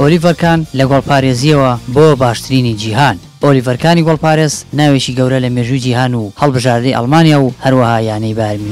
ئۆلیڤەر کان لە گۆڵپارێزیەوە بۆ باشترینی جیهان ئۆلیڤەرکانی گۆڵپارێز ناوێکی گەورە لە مێژووی جیهان و هەڵبژاردەی ئەڵمانیا و هەروەها یانەی بارمی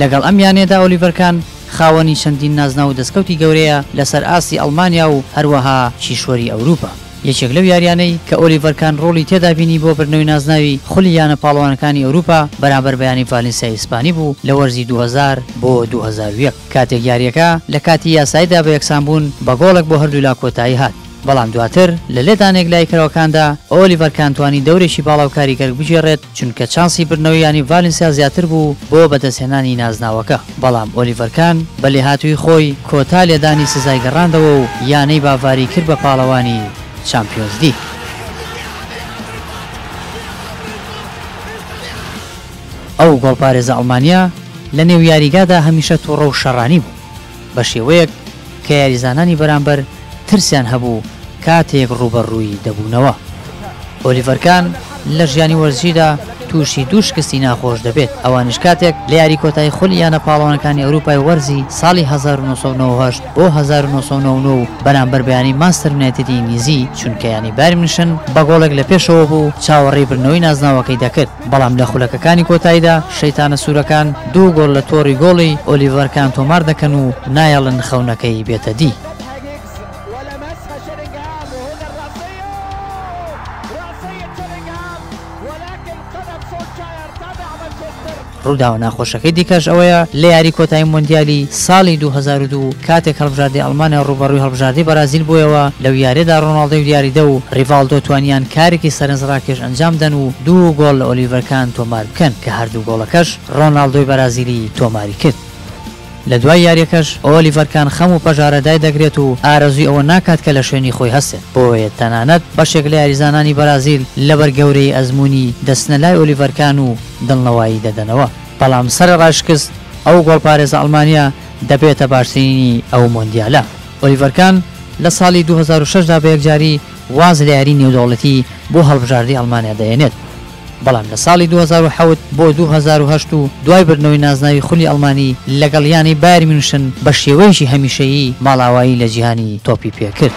لەگەڵ ئەم یانەیەدا ئۆلیڤەر کان خاوەنی چەندین نازناو و دەستکەوتی گەورەیە لەسەر ئاستی ئەڵمانیا و هەروەها کیشوەری ئەوروپا. یەکێک لەو یاریانەی کە ئۆلیڤەر کان ڕۆڵی تێدا بینی بۆ بردنەوەی نازناوی خولی یانە پاڵەوانەکانی ئەوروپا بەرامبەر بە یانەی ڤالینسیای ئیسپانی بوو لە وەرزی دوو هەزار بۆ دوو هەزار و یەک کاتێک یارییەکە لە کاتی یاساییدا بە یەکسانبوون بە گۆڵێک بۆ هەردوولا کۆتایی هات بەڵام دواتر لە لێدانێک لە یکەرەوەکاندا ئۆلیڤەر کان توانی دەورێکی باڵا و کاریگەر بگێڕێت چونکە چانسی بردنەوەی یانەی ڤالنسیا زیاتر بوو بۆ بەدەستهێنانی نازناوەکە، بەڵام ئۆلیڤەر کان بە لێهاتوویی خۆی کۆتا لێدانی سزای گەڕاندەوە و یانەی باڤاری کرد بە پاڵەوانی چامپیۆنزلیگ. ئەو گۆڵپارێزە ئەڵمانییە لەنێو یاریگادا هەمیشە توڕە و شەڕانی بوو، بە شێوەیەک کە یاریزانانی بەرامبەر ترسیان هەبوو کاتێک ڕووبەڕووی دەبوونەوە. ئۆلیڤەر کان لە ژیانی وەرزشیدا تووشی دوو شکستی ناخۆش دەبێت، ئەوانیش کاتێک لە یاری کۆتایی خولی یانە پاڵەوانەکانی ئەوروپای وەرزی ساڵی هەزار و نۆ سەد و نەوە و هەشت بۆ هەزار و نۆ سەد و نەوە و نۆ و بەرامبەر بە یانەی مانچستەر یونایتدی ئینگلیزی، چونکە یانەی بایرن میونشن بە گۆڵێک لە پێشەوە بوو، چاوەڕێی بردنەوەی نازناوەکەی دەکرد. بەڵام لە خولەکەکانی کۆتاییدا شەیتانە سوورەکان دوو گۆڵ لە تۆڕی گۆڵی ئۆلیڤەر کان تۆمار دەکەن و نایەڵن خەونەکەی بێتە دی. رووداوە ناخۆشەکەی دیکەش ئەوەیە لە یاری کۆتایی مۆندیالی ساڵی دوو هەزار و دوو کاتێک هەڵبژاردەی ئەڵمانیا رووبەڕووی هەڵبژاردەی بەرازیل بوویەوە، لەو یاریەدا رۆناڵدۆی دیاریدە و ریڤاڵدۆ توانیان کارێکی سەرنجڕاکێش ئەنجام بدەن و دوو گۆڵ لە ئۆلیڤەر کان تۆمار بکەن کە هەردوو گۆڵەکەش ڕۆناڵدۆی بەرازیلی تۆماری کرد. لە دوای یارییەکەش ئۆلیڤەر کان خەم و پەژارە دایدەگرێت و ئارەزووی ئەوە ناکات کە لە شوێنی خۆی هەستێت، بۆیە تەنانەت بەشێک لە یاریزانانی بەرازیل لەبەر گەورەیی ئەزموونی دەچنە لای ئۆلیڤەر کان و دڵنەوایی دەدەنەوە. بەڵام سەرەڕای شکست، ئەو گۆڵپارێزە ئەڵمانییە دەبێتە باشترینی ئەو مۆندیالە. ئۆلیڤەر کان لە ساڵی دوو هەزار و شەش دا بە یەکجاری واز لە یاری نێودەوڵەتی بۆ هەڵبژاردەی ئەڵمانیا دەهێنێت، بەڵام لە ساڵی دوو هەزار و حەوت بۆ دوو هەزار و هەشت و دوای بردنەوەی نازناوی خولی ئەڵمانی لەگەڵ یانەی بایەر میونشن بە شێوەیەکی هەمیشەیی ماڵئاوایی لە جیهانی تۆپی پێ کرد.